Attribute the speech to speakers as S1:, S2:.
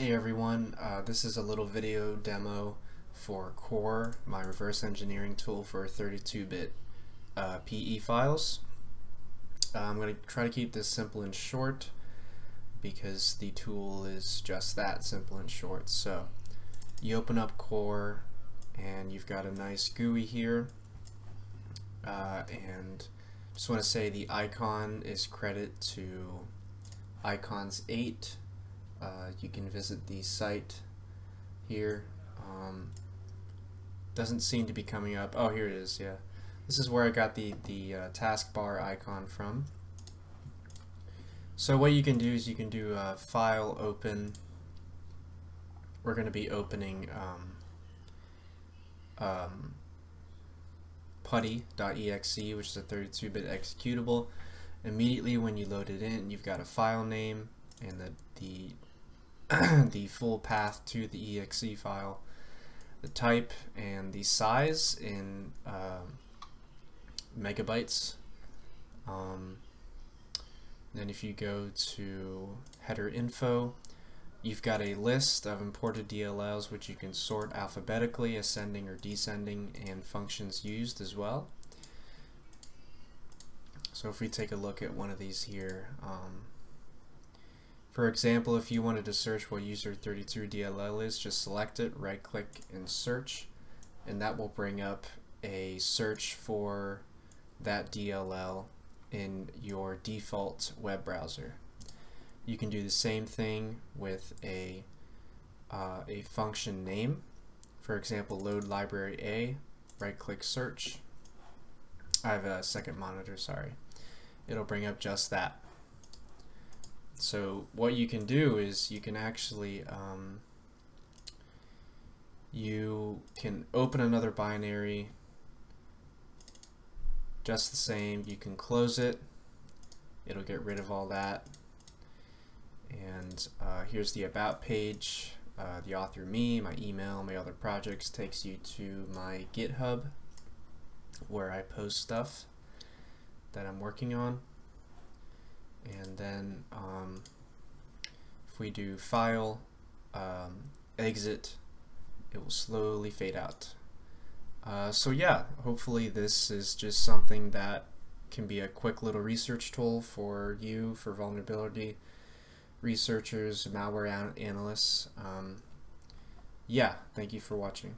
S1: Hey everyone, uh, this is a little video demo for Kore, my reverse engineering tool for 32-bit uh, PE files. Uh, I'm going to try to keep this simple and short because the tool is just that, simple and short. So you open up Kore and you've got a nice GUI here uh, and just want to say the icon is credit to icons 8 uh, you can visit the site here. Um, doesn't seem to be coming up. Oh, here it is. Yeah, this is where I got the the uh, taskbar icon from. So what you can do is you can do a file open. We're going to be opening um, um, putty.exe, which is a 32-bit executable. Immediately when you load it in, you've got a file name and the, the the full path to the exe file, the type and the size in uh, megabytes. Um, then if you go to header info, you've got a list of imported DLLs which you can sort alphabetically, ascending or descending, and functions used as well. So if we take a look at one of these here, um, for example, if you wanted to search what user32 DLL is, just select it, right click and search, and that will bring up a search for that DLL in your default web browser. You can do the same thing with a, uh, a function name. For example, load library A, right click search. I have a second monitor, sorry. It'll bring up just that. So what you can do is you can actually um, you can open another binary just the same. You can close it. It'll get rid of all that. And uh, here's the about page. Uh, the author me my email my other projects takes you to my github where I post stuff that I'm working on and then um, if we do file um, exit it will slowly fade out. Uh, so yeah hopefully this is just something that can be a quick little research tool for you for vulnerability researchers malware analysts. Um, yeah thank you for watching